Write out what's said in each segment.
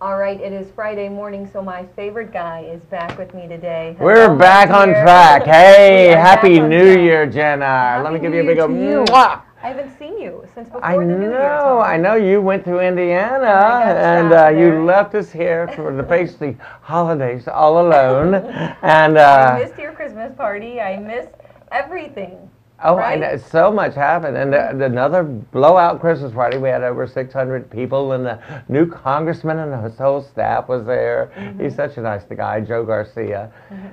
All right, it is Friday morning, so my favorite guy is back with me today. We're back on track. Hey, happy New track. Year, Jenna. Let me give New you a big old mwah. I haven't seen you since before I the New Year. know, I know you went to Indiana got and uh, you left us here for the the holidays all alone. and I uh, missed your Christmas party. I missed everything. Oh, I know, so much happened. And uh, another blowout Christmas party. We had over 600 people, and the new congressman and his whole staff was there. Mm-hmm. He's such a nice guy, Joe Garcia.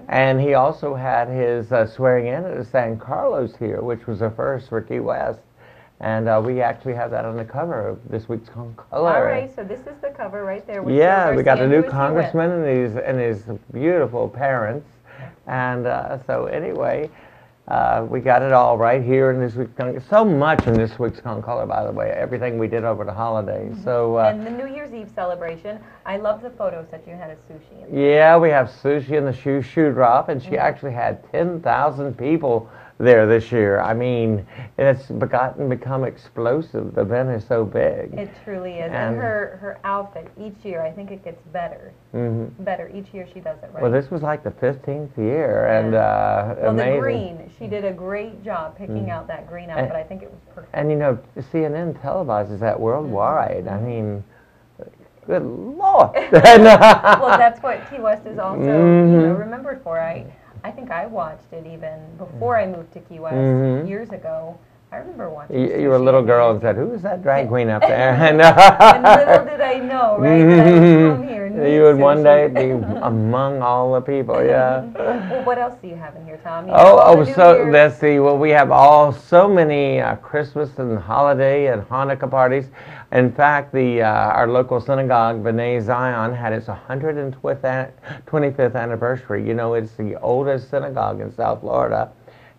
And he also had his uh, swearing in at San Carlos here, which was a first for Key West. And uh, we actually have that on the cover of this week's Color. All right, so this is the cover right there. with Yeah, we got a new Who is he with? congressman and his and his beautiful parents, and uh, so anyway, uh, we got it all right here in this week's Con- so much in this week's Concolor, by the way, everything we did over the holidays. So uh, And the New Year's Eve celebration. I love the photos that you had of sushi. in. yeah, we have sushi in the shoe shoe drop, and Mm-hmm. she actually had ten thousand people there this year. I mean, it's begotten become explosive. The event is so big. It truly is. And, And- her her outfit each year, I think it gets better, hmm better each year she does it right. Well, this was like the fifteenth year, and uh, Well, amazing. the green, she did a great job picking out that green outfit. And- I think it was perfect. And you know, CNN televises that worldwide. Mm-hmm. I mean, good lord. And, uh, well, that's what Key West is also, you know, Mhm. remembered for. I, I think I watched it even before I moved to Key West Mhm. years ago. I remember watching. you, you were a little girl and said, "Who is that drag queen up there?" And, little did I know, right, would here you would one day be among all the people. Yeah. well, what else do you have in here, Tom? You Oh, oh, so Year's- let's see. Well, we have all so many uh, Christmas and holiday and Hanukkah parties. In fact, the uh, our local synagogue, B'nai Zion, had its 125th 25th anniversary. You know, it's the oldest synagogue in South Florida,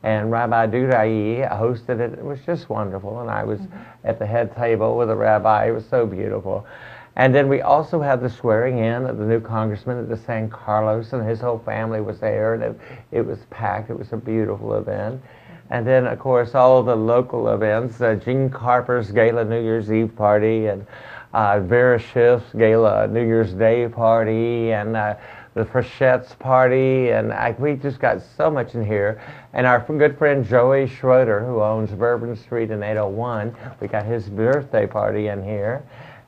and Rabbi Dudai hosted it. It was just wonderful, and I was at the head table with the rabbi. It was so beautiful. And then we also had the swearing in of the new congressman at the San Carlos, and his whole family was there, and it, it was packed. It was a beautiful event. And then, of course, all the local events, uh, Gene Carper's Gala New Year's Eve party, and uh, Vera Schiff's Gala New Year's Day party, and uh, the Freshettes party, and I, we just got so much in here. And our good friend Joey Schroeder, who owns Bourbon Street in 801, we got his birthday party in here.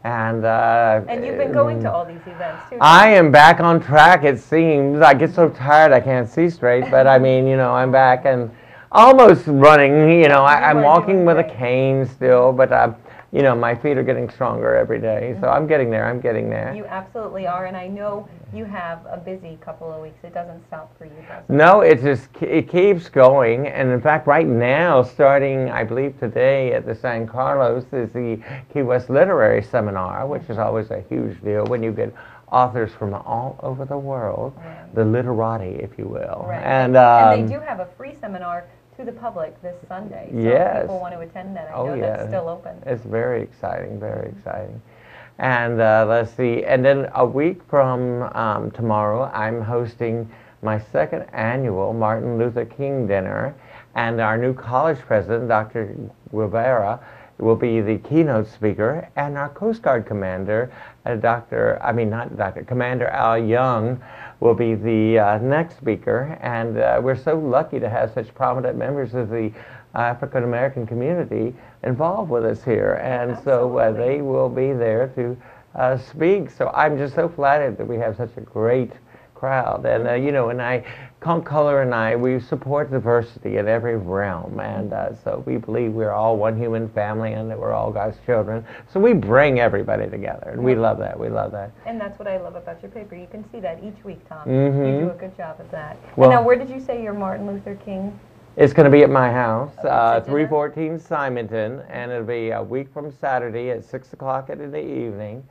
And, uh, And you've been going to all these events too. I am back on track, it seems. I get so tired I can't see straight, but I mean, you know, I'm back and almost running. You know, I, I'm walking with a cane still, but, uh, you know, my feet are getting stronger every day. So I'm getting there, I'm getting there. You absolutely are, and I know you have a busy couple of weeks. It doesn't stop for you, does it? No, it just it keeps going, and in fact, right now, starting I believe today at the San Carlos is the Key West Literary Seminar, which is always a huge deal when you get authors from all over the world, Right. the literati, if you will. Right. And, um, and they do have a free seminar to the public this Sunday. So Yes. people want to attend that, I Oh, know yeah. that's still open. It's very exciting, very exciting. And uh, let's see, and then a week from um, tomorrow, I'm hosting my second annual Martin Luther King dinner, and our new college president, Dr. Gueverra, will be the keynote speaker, and our Coast Guard commander, uh, Dr. I mean not Dr. Commander Al Young, will be the uh, next speaker, and uh, we're so lucky to have such prominent members of the African American community involved with us here, and so uh, they will be there to uh, speak. So I'm just so flattered that we have such a great crowd, and uh, you know, and I, Concolor and I, we support diversity in every realm, and uh, so we believe we're all one human family, and that we're all God's children. So we bring everybody together, and we love that. We love that. And that's what I love about your paper. You can see that each week, Tom. You Mhm. do a good job of that. Well- and now, where did you say your Martin Luther King? It's going to be at my house, uh, 314 Simonton, and it'll be a week from Saturday at 6 o'clock in the evening.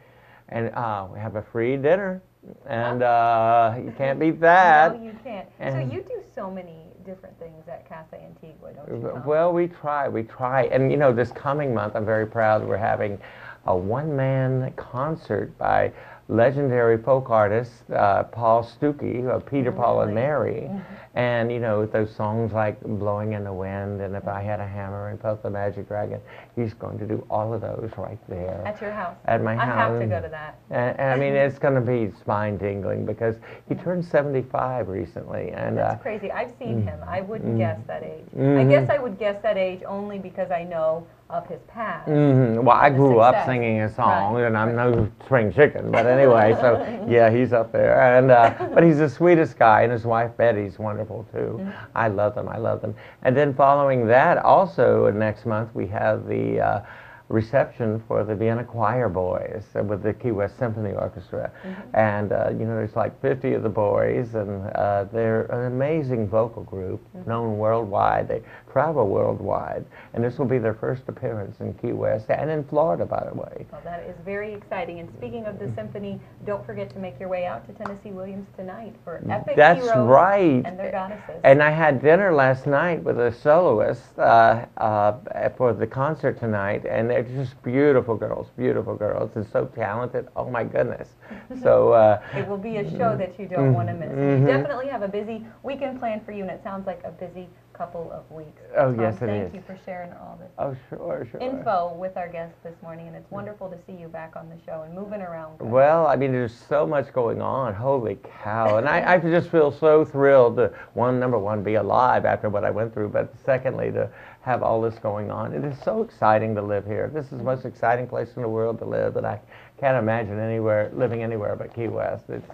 And uh, we have a free dinner, and uh, you can't beat that. No, you can't. And- so you do so many different things at Casa Antigua, don't you? Tom? Well, we try, we try. And you know, this coming month, I'm very proud we're having a one man concert by legendary folk artist uh, Paul Stookey of Peter, Paul, and Mary, Mm-hmm. and you know those songs like "Blowing in the Wind" and "If I Had a Hammer" and "Puff the Magic Dragon." He's going to do all of those right there At your house. at my I house. I have to go to that. And, and I mean, it's going to be spine tingling because he turned 75 recently, and uh, That's crazy. I've seen him. I wouldn't mm. guess that age. I Mhm. guess I would guess that age only because I know of his past. hmm Well, I grew up singing his song, Right. and I'm no spring chicken. But anyway, so yeah, he's up there, and uh, but he's the sweetest guy, and his wife Betty's wonderful too. Mm-hmm. I love them. I love them. And then following that, also next month we have the. Uh, reception for the Vienna Choir Boys with the Key West Symphony Orchestra. Mm-hmm. And, uh, you know, there's like 50 of the boys, and uh, they're an amazing vocal group Mm-hmm. known worldwide. They travel worldwide. And this will be their first appearance in Key West and in Florida, by the way. Well, that is very exciting. And speaking of the symphony, don't forget to make your way out to Tennessee Williams tonight for Epic That's Heroes right. and their goddesses. And I had dinner last night with a soloist uh, uh, for the concert tonight, and they're just beautiful girls, beautiful girls, and so talented. Oh my goodness! So uh, it will be a show that you don't want to miss. You definitely have a busy weekend planned for you, and it sounds like a busy couple of weeks. Oh, Tom, yes, it thank is. you for sharing all this oh sure, sure. info with our guests this morning, and it's wonderful to see you back on the show and moving around. Well, I mean, there's so much going on. Holy cow! And I, I just feel so thrilled to one, number one, be alive after what I went through, but secondly, to have all this going on. It is so exciting to live here. This is the most exciting place in the world to live, and I can't imagine anywhere living anywhere but Key West. It's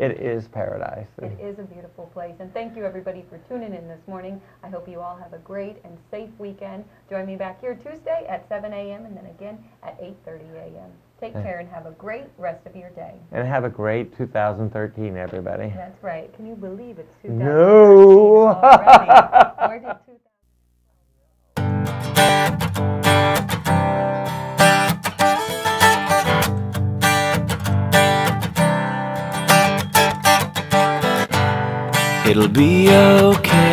it is paradise. It is a beautiful place. And thank you, everybody, for tuning in this morning. I hope you all have a great and safe weekend. Join me back here Tuesday at 7 a.m. and then again at 8.30 a.m. Take care and have a great rest of your day. And have a great 2013, everybody. That's right. Can you believe it's 2013 No. already? It'll be okay.